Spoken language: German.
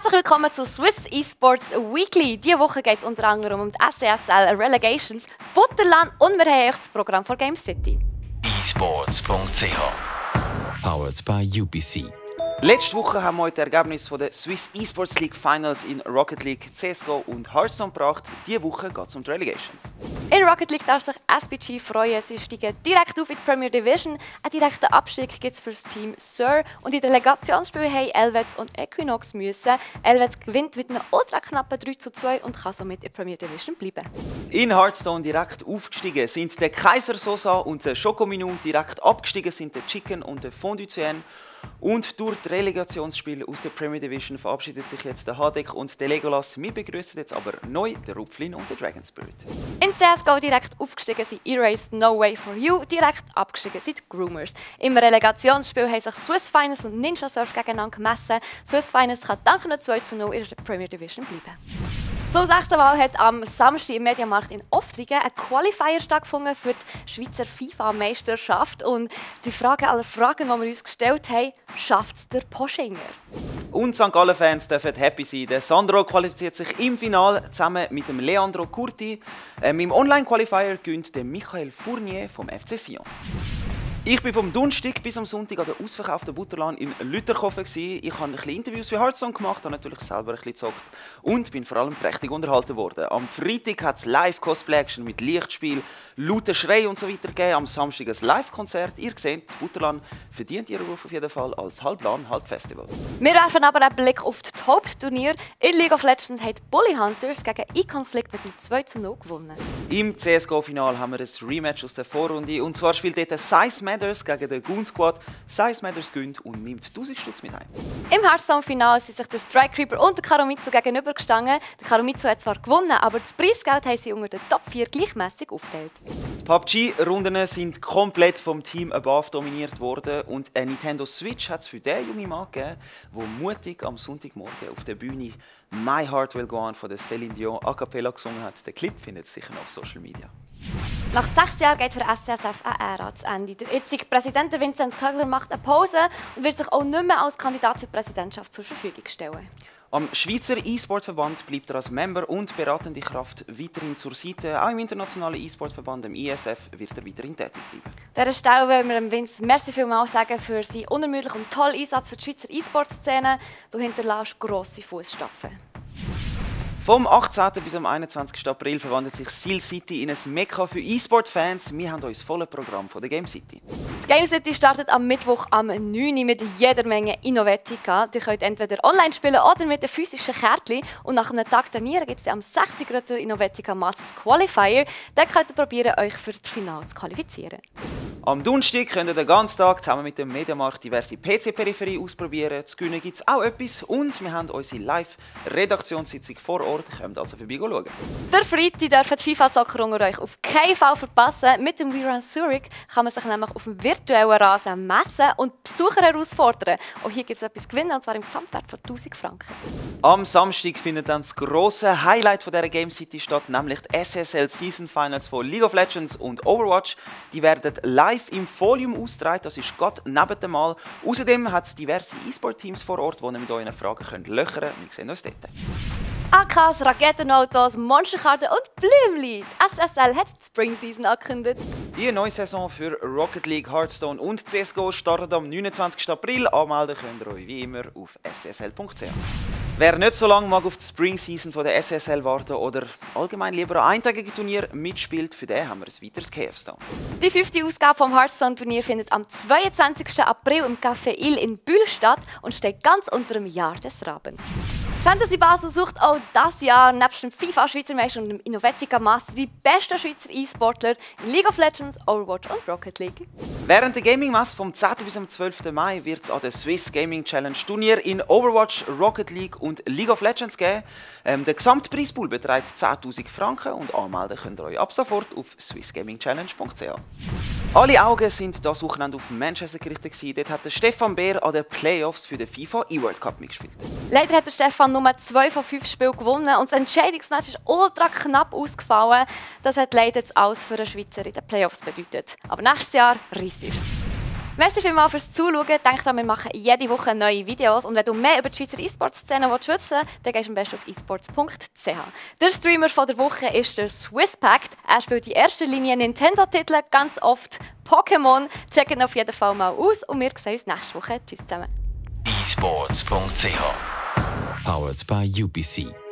Herzlich willkommen zu Swiss Esports Weekly. Diese Woche geht es unter anderem um die SCSL Relegations, Butterland und wir haben euch das Programm von Game City. esports.ch Powered by UPC. Letzte Woche haben wir euch das Ergebnis der Swiss Esports League Finals in Rocket League, CSGO und Hearthstone gebracht. Diese Woche geht es um die Relegations. In Rocket League darf sich SPG freuen. Sie steigen direkt auf in die Premier Division. Einen direkten Abstieg gibt es für das Team Sir. Und in Delegationsspiel haben Elvets und Equinox müssen. Elvets gewinnt mit einem ultra knappen 3 zu 2 und kann somit in der Premier Division bleiben. In Hearthstone direkt aufgestiegen sind der Kaiser Sosa und der Schocominu. Direkt abgestiegen sind der Chicken und der Fondue. Und durch die Relegationsspiele aus der Premier Division verabschiedet sich jetzt der Hadek und der Legolas. Wir begrüßen jetzt aber neu den Rupflin und den Dragon Spirit. In CSGO direkt aufgestiegen sind Erased No Way For You, direkt abgestiegen sind Groomers. Im Relegationsspiel haben sich Swiss Finance und Ninja Surf gegeneinander gemessen. Swiss Finance kann dank einer 2 zu 0 in der Premier Division bleiben. Zum sechsten Mal hat am Samstag im Mediamarkt in Oftrigen ein Qualifier stattgefunden für die Schweizer FIFA-Meisterschaft. Und die Frage aller Fragen, die wir uns gestellt haben, schafft es der Poschinger? Und St. Gallen-Fans dürfen happy sein. Der Sandro qualifiziert sich im Finale zusammen mit dem Leandro Curti. Ähm, Im Online-Qualifier gönnt der Michael Fournier vom FC Sion. Ich bin vom Donnerstag bis am Sonntag an der ausverkauften Butterland in Lütterkofen. Ich habe ein bisschen Interviews für Hearthstone gemacht, habe natürlich selber ein bisschen gezockt und bin vor allem prächtig unterhalten worden. Am Freitag hat es Live-Cosplay-Action mit Lichtspiel, lauten Schrei und so weiter gegeben. Am Samstag ein Live-Konzert. Ihr seht, Butterland verdient ihren Ruf auf jeden Fall als Halblan, Halbfestival. Wir werfen aber einen Blick auf das Hauptturnier. In League of Legends hat Bully Hunters gegen E-Conflict mit einem 2 zu 0 gewonnen. Im CSGO-Final haben wir ein Rematch aus der Vorrunde. Und zwar spielt dort Size Matters gegen den Goon Squad. Size Matters gönnt und nimmt 1000 Stutz mit heim. Im Hearthstone-Final sind sich der Strike Creeper und der Karomitsu gegenübergestanden. Der Karomitsu hat zwar gewonnen, aber das Preisgeld haben sie unter den Top 4 gleichmäßig aufgeteilt. Die PUBG-Runden sind komplett vom Team Above dominiert worden und eine Nintendo Switch hat es für den jungen Mann gegeben, der mutig am Sonntagmorgen auf der Bühne My Heart Will Go On von der Celine Dion a cappella gesungen hat. Den Clip findet ihr sicher noch auf Social Media. Nach sechs Jahren geht für SCSF eine Ära zu Ende. Der jetzige Präsident Vinzenz Kögler macht eine Pause und wird sich auch nicht mehr als Kandidat für die Präsidentschaft zur Verfügung stellen. Am Schweizer E-Sport-Verband bleibt er als Member und beratende Kraft weiterhin zur Seite. Auch im internationalen E-Sport-Verband, dem ISF, wird er weiterhin tätig bleiben. An dieser Stelle wollen wir Vince merci vielmals sagen für seinen unermüdlichen und tollen Einsatz für die Schweizer E-Sport-Szene. Du hinterlässt grosse Fußstapfen. Vom 18. bis am 21. April verwandelt sich Seal City in ein Mekka für E-Sport-Fans. Wir haben uns volles Programm von der Game City. Die Game City startet am Mittwoch am 9. Uhr mit jeder Menge Innovatika. Ihr könnt entweder online spielen oder mit einem physischen Kärtchen. Und nach einem Tag trainieren gibt es am 60 Grad Innovatica Masters Qualifier. Dann könnt ihr probieren, euch für das Finale zu qualifizieren. Am Donnerstag könnt ihr den ganzen Tag zusammen mit dem Mediamarkt diverse PC-Peripherie ausprobieren. Zu gewinnen gibt es auch etwas. Und wir haben unsere Live-Redaktionssitzung vor Ort. Kommt also vorbei schauen. Der Freitag dürfen die FIFA-Zocker unter euch auf keinen Fall verpassen. Mit dem We Run Zurich kann man sich nämlich auf dem virtuellen Rasen messen und Besucher herausfordern. Auch hier gibt es etwas gewinnen, und zwar im Gesamtwert von 1000 Franken. Am Samstag findet dann das grosse Highlight von dieser Game City statt, nämlich die SSL Season Finals von League of Legends und Overwatch. Die werden live im Folium ausgetragen, das ist gerade neben dem Mal. Außerdem hat es diverse E-Sport-Teams vor Ort, die ihr mit euren Fragen löchern könnt. Wir sehen uns dort. AKs, Raketenautos, Monsterkarten und Blümli. SSL hat die Spring Season angekündigt. Die neue Saison für Rocket League, Hearthstone und CSGO startet am 29. April. Anmelden könnt ihr euch wie immer auf ssl.ch. Wer nicht so lange mag auf die Spring Season von der SSL warten oder allgemein lieber ein eintägiges Turnier mitspielt, für den haben wir ein weiteres KF-Stone. Die fünfte Ausgabe vom Hearthstone-Turnier findet am 22. April im Café Il in Bühl statt und steht ganz unter dem Jahr des Raben. Fantasy Basel sucht auch das Jahr nebst dem FIFA Schweizer Meister und dem Innovatica Master die besten Schweizer E-Sportler in League of Legends, Overwatch und Rocket League. Während der Gaming Messe vom 10. bis am 12. Mai wird es an der Swiss Gaming Challenge Turnier in Overwatch, Rocket League und League of Legends geben. Ähm, der Gesamtpreispool beträgt 10.000 Franken und anmelden könnt ihr euch ab sofort auf swissgamingchallenge.ch. Alle Augen sind das Wochenende auf Manchester gerichtet. Dort hat der Stefan Beer an den Playoffs für den FIFA E-World Cup mitgespielt. Leider hat der Stefan nur zwei von fünf Spielen gewonnen und das Entscheidungsmatch ist ultra knapp ausgefallen. Das hat leider das Aus für den Schweizer in den Playoffs bedeutet. Aber nächstes Jahr reißt es. Merci vielmals fürs Zuschauen. Denk dran, wir machen jede Woche neue Videos. Und wenn du mehr über die Schweizer E-Sport-Szene wissen willst, dann gehst du am besten auf esports.ch. Der Streamer von der Woche ist der Swisspact. Er spielt in erster Linie Nintendo-Titel, ganz oft Pokémon. Checkt ihn auf jeden Fall mal aus und wir sehen uns nächste Woche. Tschüss zusammen. esports.ch Powered by UPC.